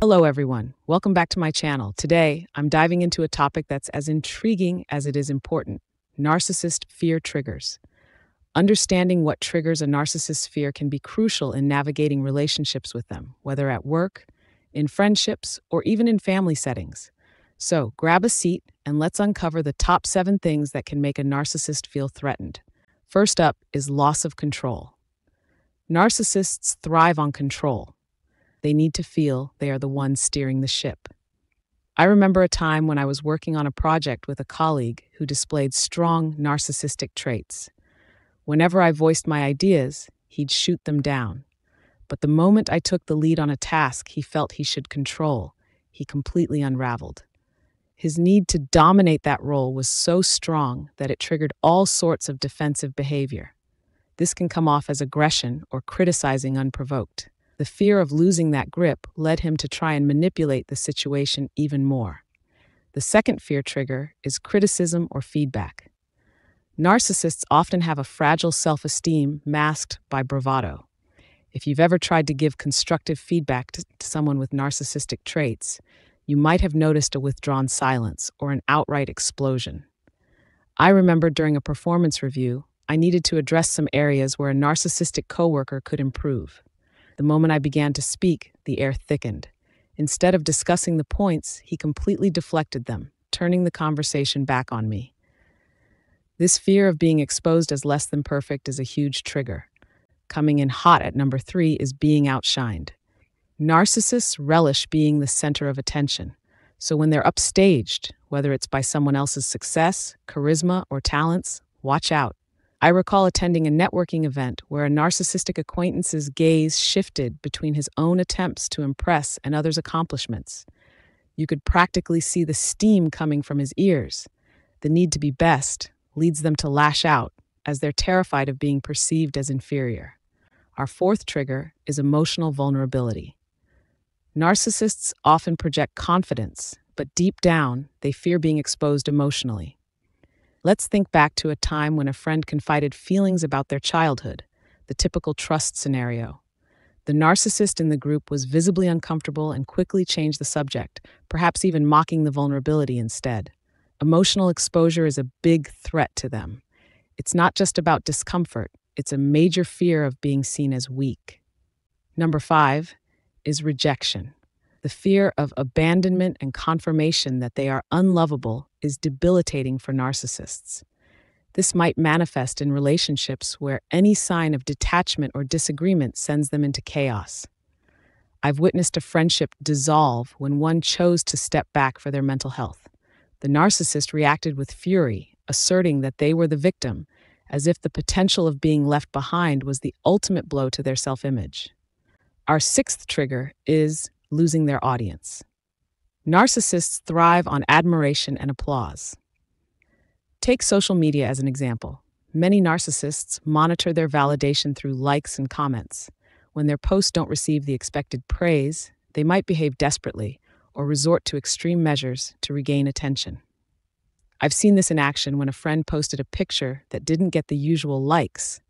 Hello, everyone. Welcome back to my channel. Today, I'm diving into a topic that's as intriguing as it is important narcissist fear triggers. Understanding what triggers a narcissist's fear can be crucial in navigating relationships with them, whether at work, in friendships, or even in family settings. So, grab a seat and let's uncover the top seven things that can make a narcissist feel threatened. First up is loss of control. Narcissists thrive on control. They need to feel they are the ones steering the ship. I remember a time when I was working on a project with a colleague who displayed strong narcissistic traits. Whenever I voiced my ideas, he'd shoot them down. But the moment I took the lead on a task he felt he should control, he completely unraveled. His need to dominate that role was so strong that it triggered all sorts of defensive behavior. This can come off as aggression or criticizing unprovoked. The fear of losing that grip led him to try and manipulate the situation even more. The second fear trigger is criticism or feedback. Narcissists often have a fragile self esteem masked by bravado. If you've ever tried to give constructive feedback to, to someone with narcissistic traits, you might have noticed a withdrawn silence or an outright explosion. I remember during a performance review, I needed to address some areas where a narcissistic coworker could improve. The moment I began to speak, the air thickened. Instead of discussing the points, he completely deflected them, turning the conversation back on me. This fear of being exposed as less than perfect is a huge trigger. Coming in hot at number three is being outshined. Narcissists relish being the center of attention. So when they're upstaged, whether it's by someone else's success, charisma, or talents, watch out. I recall attending a networking event where a narcissistic acquaintance's gaze shifted between his own attempts to impress and others' accomplishments. You could practically see the steam coming from his ears. The need to be best leads them to lash out as they're terrified of being perceived as inferior. Our fourth trigger is emotional vulnerability. Narcissists often project confidence, but deep down, they fear being exposed emotionally. Let's think back to a time when a friend confided feelings about their childhood, the typical trust scenario. The narcissist in the group was visibly uncomfortable and quickly changed the subject, perhaps even mocking the vulnerability instead. Emotional exposure is a big threat to them. It's not just about discomfort, it's a major fear of being seen as weak. Number five, is rejection. The fear of abandonment and confirmation that they are unlovable is debilitating for narcissists. This might manifest in relationships where any sign of detachment or disagreement sends them into chaos. I've witnessed a friendship dissolve when one chose to step back for their mental health. The narcissist reacted with fury, asserting that they were the victim, as if the potential of being left behind was the ultimate blow to their self image. Our sixth trigger is losing their audience. Narcissists thrive on admiration and applause. Take social media as an example. Many narcissists monitor their validation through likes and comments. When their posts don't receive the expected praise, they might behave desperately or resort to extreme measures to regain attention. I've seen this in action when a friend posted a picture that didn't get the usual likes.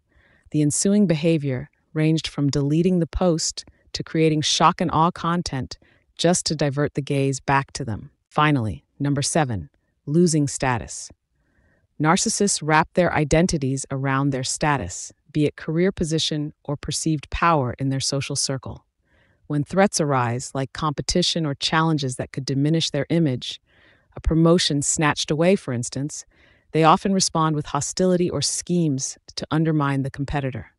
The ensuing behavior ranged from deleting the post to creating shock and awe content just to divert the gaze back to them. Finally, number seven, losing status. Narcissists wrap their identities around their status, be it career position or perceived power in their social circle. When threats arise, like competition or challenges that could diminish their image, a promotion snatched away, for instance, they often respond with hostility or schemes to undermine the competitor.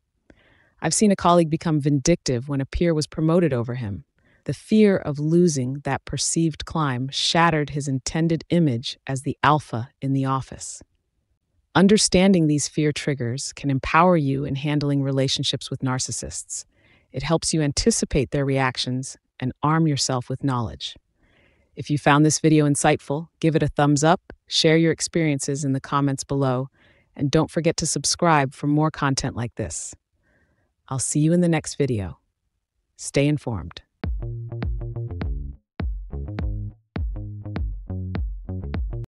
I've seen a colleague become vindictive when a peer was promoted over him. The fear of losing that perceived climb shattered his intended image as the alpha in the office. Understanding these fear triggers can empower you in handling relationships with narcissists. It helps you anticipate their reactions and arm yourself with knowledge. If you found this video insightful, give it a thumbs up, share your experiences in the comments below, and don't forget to subscribe for more content like this. I'll see you in the next video. Stay informed.